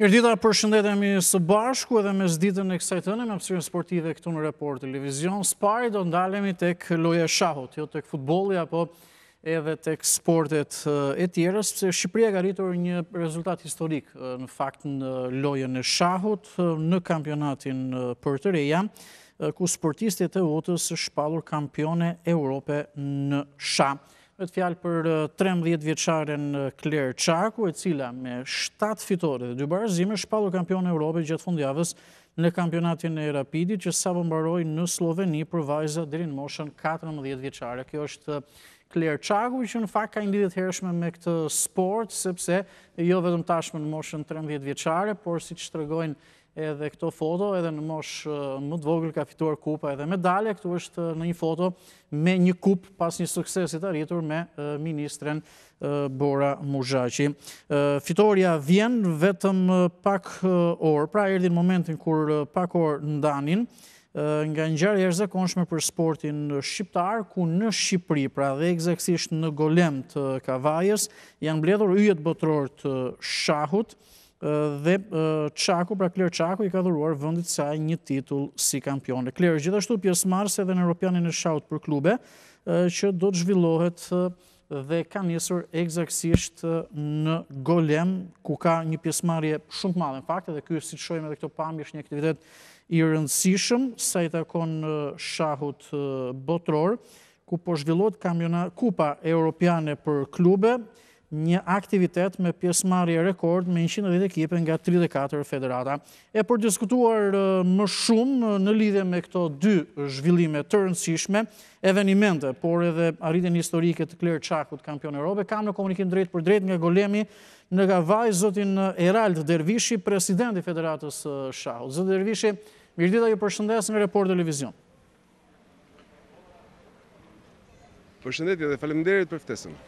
Mirdita, përshëndetemi së bashku edhe mesditën e kësaj të hëne me hapësirën sportive këtu në Report Televizion. Së pari do ndalemi tek loja e shahut, jo tek futbolli apo edhe tek sportet e tjera, sepse Shqipëria ka arritur një rezultat historik në fakt në lojën e shahut në kampionatin për të reja, ku sportistja jonë është shpallur kampione Europe në shah. Bëhet fjalë për trembëdhjetë vjeçaren Kler Çaku, e cila me shtatë fitore dhe dy barazime është shpallur kampione Europe gjatë fundjavës në kampionatin e Rapidit që sapo mbaroi në Slloveni për vajza deri në moshën katërmbëdhjetë vjeçare. Kjo është Kler Çaku që në fakt ka një lidhje të hershme me këtë sport sepse jo vetëm tashmë në moshën trembëdhjetë vjeçare, por siç tregojnë edhe këto foto, edhe në moshë më të vogël ka fituar kupa edhe medalje, këtu është në një foto me një kupë pas një suksesi të arritur me ministren Bora Muzhaqi. Fitorja vjen vetëm pak orë, pra erdhi në momentin kur pak orë na ndanin, nga ngjarja e jashtëzakonshme për sportin shqiptar, ku në Shqipëri, pra dhe ekzaktësisht në Golem të Kavajës, janë mbledhur yjet botërorë të shahut, dhe Çaku, pra Kler Çaku, i ka dhuruar vendit të saj një titull si kampione. Kler është gjithashtu pjesëmarrëse edhe në Europianin e shahut për klube, që do të zhvillohet dhe ka nisur ekzaktësisht në Golem, ku ka një pjesëmarrje shumë të madhe, në fakt, dhe ky siç shohim edhe këto pamje, është një aktivitet i rëndësishëm, sa i takon shahut botëror, ku po zhvillohet kupa europiane për klube, Një aktivitet me pjesëmarrje rekord me njëqind e dhjetë ekipe nga tridhjetë e katër federata. E për të diskutuar më shumë në lidhje me këto dy zhvillime të rëndësishme, evenimente, por edhe arritjen historike të Kler Çakut kampione Europe, kam në komunikim drejtpërdrejt nga Golemi në Kavajë zotin Erald Dervishi, presidenti i Federatës së Shahut. Zoti Dervishi, mirëdita ju përshëndes nga Report Televizion. Përshëndetje dhe faleminderit për ftesën.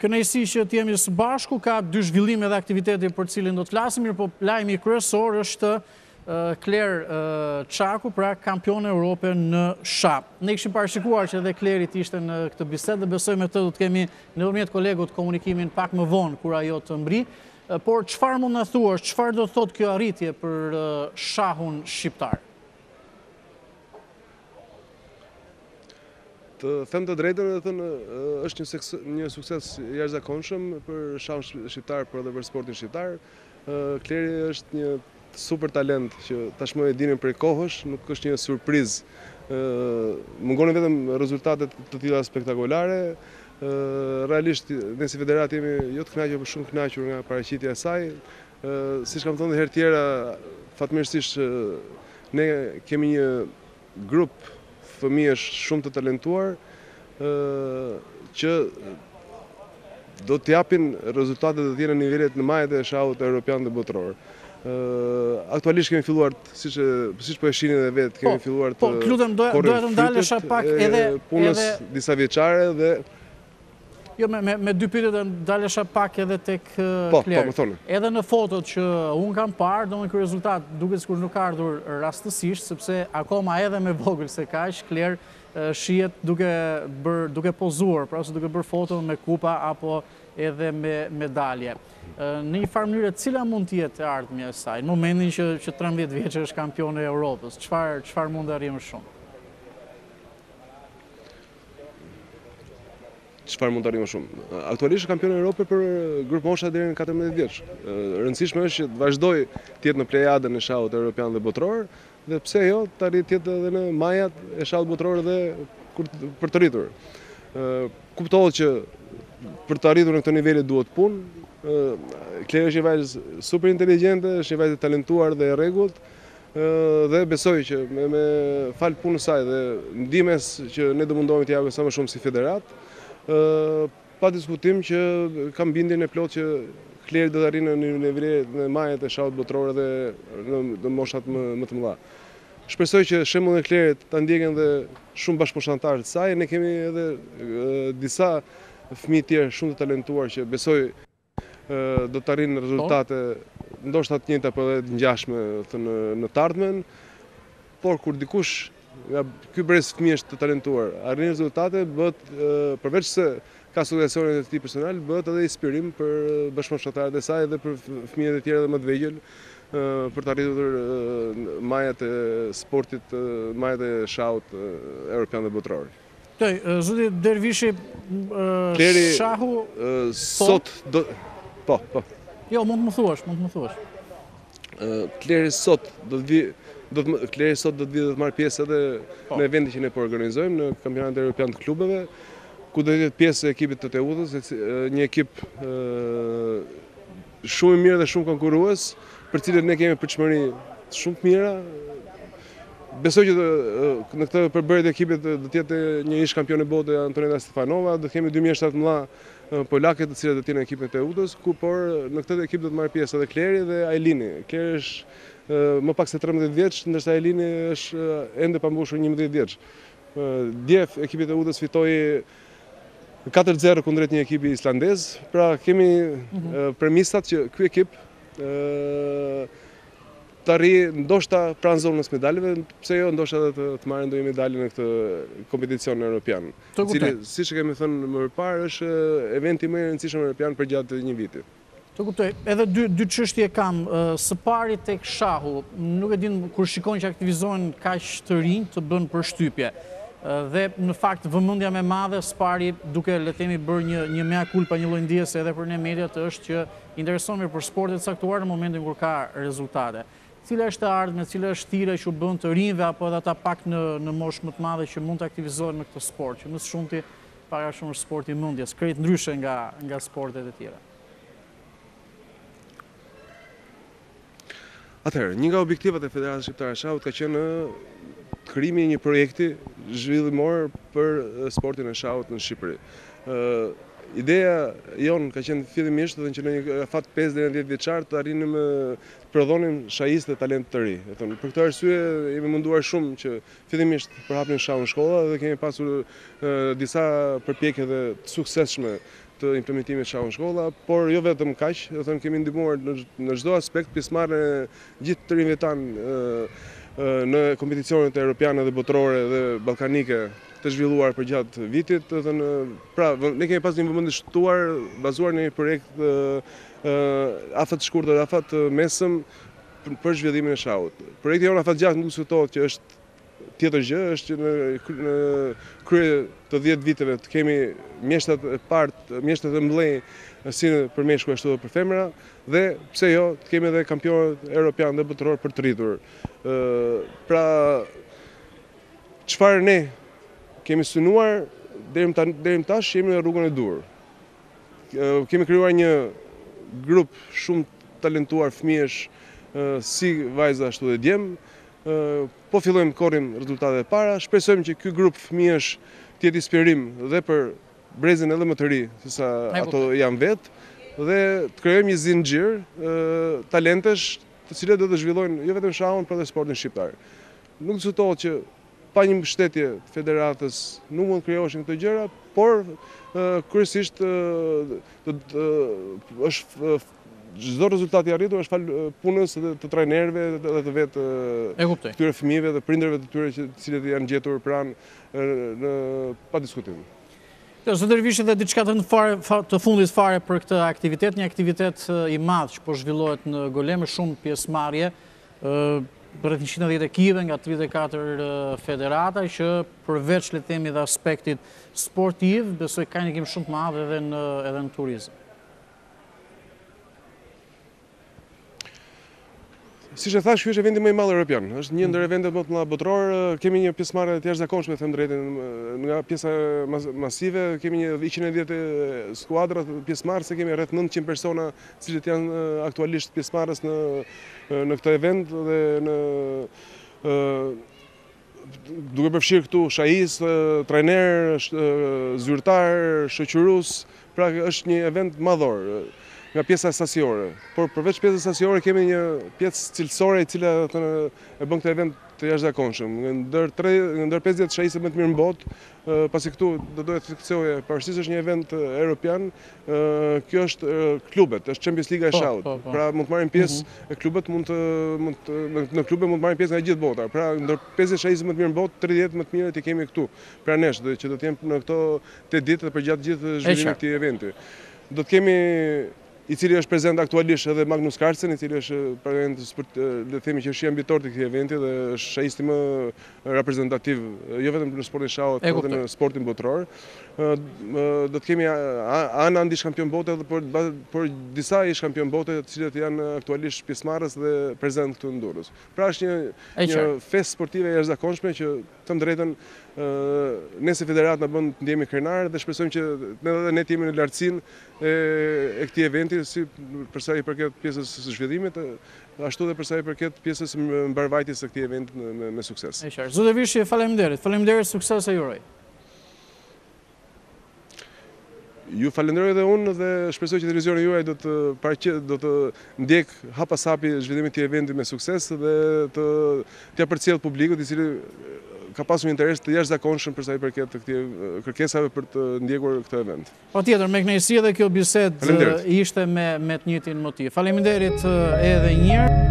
Kënaqësi që të jemi së bashku, ka dy zhvillime dhe aktivitete për të cilin do të flasim, mirëpo lajmi kryesor është Kler Çaku, pra kampione Europe në shah. Ne kishim parashikuar që edhe Kleri të ishte në këtë bisedë dhe besoj me të do të kemi nëpërmjet kolegut komunikimin pak më vonë kur ajo të mbërrijë. Por çfarë mund na thuash, çfarë do të thotë kjo arritje për shahun shqiptar? Të them të drejtën, domethënë, është një, suks, një sukses i jashtëzakonshëm për shahun shqiptar, por edhe për sportin shqiptar. Kleri është një super talent që tashmë e dinim prej kohësh, nuk është një surprizë. Mungonin vetëm rezultate të tilla spektakulare. Realisht, ne si federatë jemi jo të kënaqur, por shumë të kënaqur nga paraqitja e saj. Siç kam thënë dhe herë të tjera, fatmirësisht ne kemi një grup fëmijësh shumë të talentuar që do të japin rezultate dhe të jenë në nivelet në majët e shahut europian dhe botëror. Aktualisht kemi filluar, siç siç po e shihni edhe vetë, kemi po, filluar po, të korrim frytet e punës disa vjeçare dhe Jo, me dy pyetje të ndalesha pak edhe tek po, po, Kleri. Po, po, më thoni. Edhe në fotot që unë kam parë, domethënë ky rezultat duket sikur nuk ka ardhur rastësisht, sepse akoma edhe më e vogël se kaq Kleri shihet duke pozuar, pra duke bërë foto me kupa apo edhe me medalje. Në një farë mënyre, cila mund të jetë e ardhmja e saj? Në momentin që 13 vjeç është kampione e Europës, çfarë mund të arrijë më shumë? Çfarë mund të arrijë më shumë? Aktualisht kampione Europe për grupmoshat deri në 14 vjeç. E rëndësishme është që të vazhdojë të jetë në plejadën e shahut europian dhe botëror dhe pse jo të arrijë të jetë edhe në majat e shahut botëror edhe për të rritur. Ë kuptohet që për të arritur në këtë nivel duhet punë. Ë Kleri është një vajzë super inteligjente, është një vajzë e talentuar dhe e rregullt. Dhe besoj që me falë punës saj dhe ndihmës që ne do mundohemi t'ia japim sa më shumë si federatë, pa diskutim që kam bindjen e plotë që Kleri do të arrijë në majat e shahut botëror edhe në moshat më të mëdha. Shpresoj që shembullin e Klerit ta ndjekin dhe shumë bashkëmoshatarë të saj, ne kemi edhe disa fëmijë të tjerë shumë të talentuar që besoj do të arrijnë rezultate ndoshta të njëjta apo edhe të ngjashme në të ardhmen, por kur dikush nga ky brez fëmijësh të talentuar arrin rezultate, bëhet përveçse ka suksesin e tij personal, bëhet edhe inspirim për bashkëmoshatarët e saj dhe për fëmijët e tjerë dhe më të vegjël për të arritur majat e sportit, majat e shahut europian dhe botëror. Tëj, zoti Dervishi shahu... Sot, do... Po, po. Jo, mund të më thuash, mund të më thuash. Kleri sot do të vijë do të Kleri sot do të vijë do të marrë pjesë edhe po. në eventin që ne po organizojmë në kampionatin europian të klubeve ku do të jetë pjesë e ekipit të Teutës, një ekip Shumë i mirë dhe shumë konkurrues, për të cilin ne kemi pritshmëri shumë të mira. Besoj që në këtë përbërje të ekipit do të jetë një ish kampione bote Antoaneta Stefanova, do të kemi dy mjeshtre të mëdha polake të cilat do të jenë në ekipin e Teutës, ku po në këtë ekip do të marrë pjesë edhe Kleri dhe Ajlini. Kleri është më pak se 13 vjeç, ndërsa Ajlini është ende pa mbushur 11 vjeç. Dje ekipi i Teutës fitoi Katër zero kundrejt një ekipi islandez, pra kemi mhm. premisat që ky ekip të arrijë ndoshta pranë zonës së medaljeve, pse jo ndoshta edhe të, të marrim ndonjë medalje në këtë kompeticion europian. Cili siç e kemi thënë më parë, është eventi më i rëndësishëm europian përgjatë një viti. Të kuptoj. Edhe dy dy çështje kam. Së pari tek shahu, nuk e di, kur shikon që aktivizohen kaq të rinj të bën përshtypje. Dhe në fakt vëmendja më e madhe, së pari duke le të themi bërë një një mea culpa një lloj ndjese edhe për ne mediat është që interesohemi për sporte të caktuara në momentin kur ka rezultate. Cila është e ardhmja, cila është thirrja që u bëni të rinjve apo edhe atyre pak në në moshë më të madhe që mund të aktivizohen me këtë sport, që më së shumti Para shumë është sport i mendjes, krejt ndryshe nga nga sportet e tjera. Atëherë, një nga objektivat e Federatës Shqiptare të Shahut ka qenë krijimi i një projekti zhvillimor për sportin e shahut në Shqipëri. Ideja jonë ka qenë fillimisht dhe në që në një afat 5 dhe 10 vjeçar të arrinim të prodhonim shahistë e talente të rinj. Për këtë arsye jemi munduar shumë që Fillimisht të përhapnim shahun në shkolla dhe kemi pasur disa përpjekje dhe të suksesshme të implementimit të shahut në shkolla, por jo vetëm kaq, domethënë kemi ndihmuar në çdo aspekt pjesëmarrjen e të gjithë të rinjve tanë në kompeticionet europiane dhe botërore dhe ballkanike të zhvilluar përgjatë vitit, domethënë pra ne kemi pasur një vëmendje të shtuar bazuar në një projekt afatshkurtër dhe afatmesëm për zhvillimin e shahut. Projekti jonë afatgjatë nuk diskutohet që është tjetër gjë, është që në në krye të 10 viteve të kemi mjeshtrat e parë, mjeshtrat e mëdhenj si për meshkuj ashtu edhe për femra dhe pse jo të kemi edhe kampionët europianë dhe botërorë për të rritur. Ë pra çfarë ne kemi synuar deri më tash jemi në rrugën e duhur. Kemi krijuar një grup shumë të talentuar fëmijësh si vajza ashtu dhe djem. Po fillojmë të korrim rezultatet e para. Shpresojmë që ky grup fëmijësh të jetë inspirim dhe për brezin edhe më të ri se sa ato janë vetë dhe të krijojmë një zinxhir talentesh të cilët do të zhvillojnë jo vetëm shahun, por edhe sportin shqiptar. Nuk diskutohet që Pa një mbështetje të federatës nuk mund të krijoheshin këto gjëra, por kryesisht domethënë çdo rezultat i arritur është falë punës dhe të trajnerëve dhe të vetë këtyre fëmijëve dhe prindërve të tyre që të cilët janë gjetur pranë në pa diskutim. Zoti Dervishi dhe diçka të fare të fundit fare për këtë aktivitet, një aktivitet i madh që po zhvillohet në Golem me shumë pjesëmarrje rreth njëqind e dhjetë ekipe nga tridhjetë e katër federata që përveç le të themi dhe aspektit sportiv, besoj ka një ndikim shumë të madh edhe në edhe në turizëm. Siç e thash, ky është eventi më i madh europian. Është një ndër eventet më të mëdha botëror. Kemi një pjesëmarrje të jashtëzakonshme, them të drejtën, nga pjesa masive. Kemi 110 skuadra pjesëmarrëse, kemi rreth 900 persona të cilët janë aktualisht pjesëmarrës në në këtë event dhe në duke përfshirë këtu shahistë, trajnerë, zyrtarë, shoqërues, pra është një event madhor nga pjesa sasiore. Por përveç pjesës sasiore kemi një pjesë cilësore e cila e bën këtë event të jashtëzakonshëm. Ndër ndër 50 shahistët më të mirë në botë, Pasi këtu do të doja të theksoja, pavarësisht është një event europian, kjo është klubet, është Champions Liga e shahut. Pra mund të marrin pjesë e klubet mund të mund të, në klube mund të marrin pjesë nga gjithë bota. Pra ndër 50 shahistët më të mirë në botë, 30 më të mirët i kemi këtu pranë nesh dhe që do të jenë në këto 8 ditë dhe përgjatë gjithë zhvillimit të këtij eventi. Do të kemi i cili është prezent aktualisht edhe Magnus Carlsen, i cili është prezent për të le të themi që është qershia mbi tortë e këtij eventi dhe është shahisti më reprezentativ jo vetëm në sportin e shahut, por edhe në sportin botëror. Do të kemi Anand, ish kampion bote dhe por, por disa ish shampion bote të cilët janë aktualisht pjesëmarrës dhe prezent këtu në Durrës. Pra është një një festë sportive e jashtëzakonshme që Them të drejtën, ne si federatë na bën të ndjehemi krenarë dhe shpresojmë që edhe ne të jemi në lartësinë e e këtij eventi, si për sa i përket pjesës së zhvillimit, ashtu edhe për sa i përket pjesës së mbarëvajtjes së këtij eventi me sukses. E qartë. Zoti Vishi, faleminderit. Faleminderit, suksese ju uroj. Ju falenderoj edhe unë dhe shpresoj që televizioni juaj do të ndjekë hap pas hapi zhvillimin e këtij eventi me sukses dhe të t'ia përcjellë publikut i cili ka pasur një interes të jashtëzakonshëm për sa i përket të kërkesave për të ndjekur këtë event. Patjetër, me kënaqësi edhe kjo bisedë ishte me me të njëjtin motiv. Faleminderit edhe një herë.